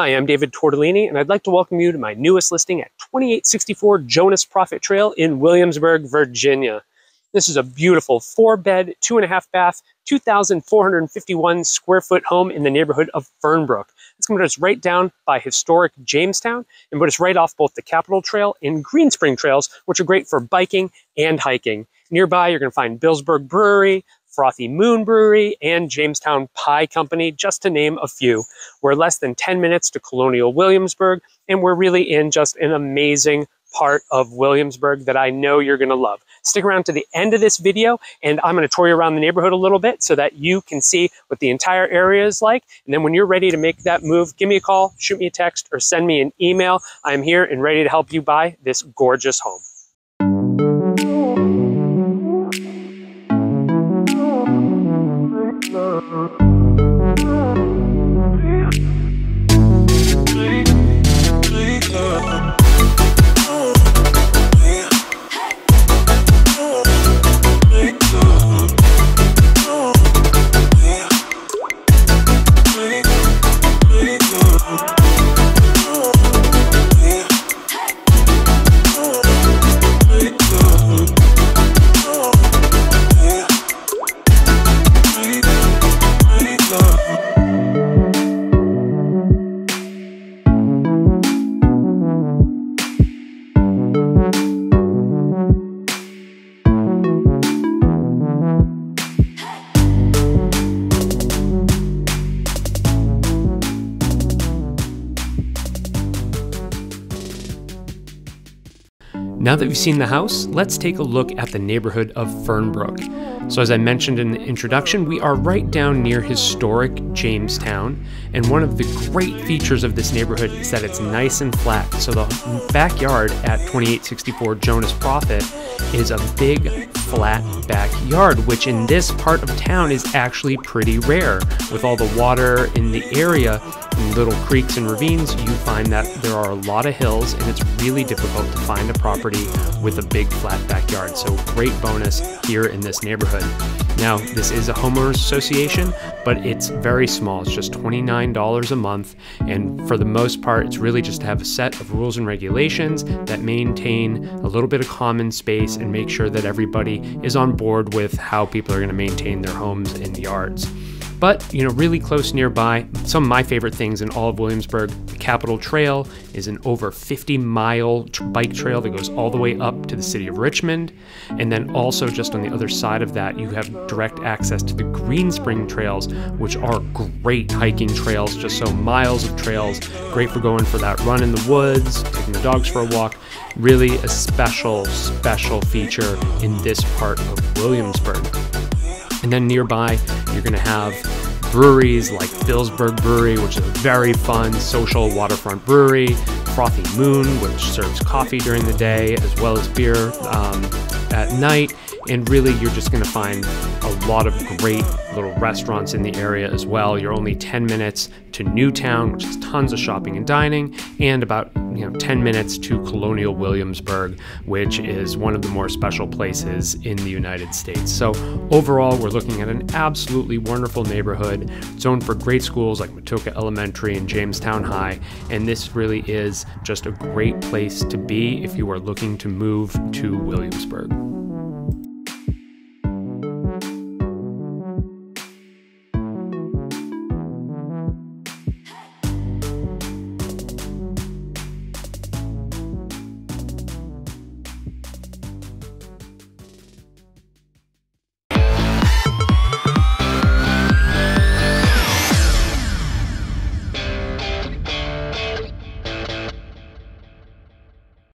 Hi, I'm David Tortolini, and I'd like to welcome you to my newest listing at 2864 Jonas Profit Trail in Williamsburg, Virginia. This is a beautiful four bed, two and a half bath, 2,451 square foot home in the neighborhood of Fernbrook. It's going to put us right down by historic Jamestown and put us right off both the Capital Trail and Greenspring Trails, which are great for biking and hiking. Nearby, you're going to find Billsburg Brewery, Frothy Moon Brewery, and Jamestown Pie Company, just to name a few. We're less than 10 minutes to Colonial Williamsburg, and we're really in just an amazing part of Williamsburg that I know you're going to love. Stick around to the end of this video, and I'm going to tour you around the neighborhood a little bit so that you can see what the entire area is like. And then when you're ready to make that move, give me a call, shoot me a text, or send me an email. I'm here and ready to help you buy this gorgeous home. Música Now that we've seen the house, let's take a look at the neighborhood of Fernbrook. So as I mentioned in the introduction, we are right down near historic Jamestown, and one of the great features of this neighborhood is that it's nice and flat. So the backyard at 2864 Jonas Profit is a big flat backyard, which in this part of town is actually pretty rare. With all the water in the area, little creeks and ravines, you find that there are a lot of hills and it's really difficult to find a property with a big flat backyard. So great bonus here in this neighborhood. Now, this is a homeowners association, but it's very small. It's just $29 a month. And for the most part, it's really just to have a set of rules and regulations that maintain a little bit of common space and make sure that everybody is on board with how people are going to maintain their homes and yards. But, you know, really close nearby, some of my favorite things in all of Williamsburg, the Capital Trail is an over 50 mile bike trail that goes all the way up to the city of Richmond. And then also just on the other side of that, you have direct access to the Greenspring Trails, which are great hiking trails, just so miles of trails, great for going for that run in the woods, taking the dogs for a walk. Really a special, special feature in this part of Williamsburg. And then nearby, you're going to have breweries like Billsburg Brewery, which is a very fun social waterfront brewery, Frothy Moon, which serves coffee during the day as well as beer um, at night. And really, you're just going to find a lot of great little restaurants in the area as well. You're only 10 minutes to New Town, which has tons of shopping and dining, and about you know 10 minutes to Colonial Williamsburg, which is one of the more special places in the United States. So overall, we're looking at an absolutely wonderful neighborhood, zoned for great schools like Matoaka Elementary and Jamestown High, and this really is just a great place to be if you are looking to move to Williamsburg.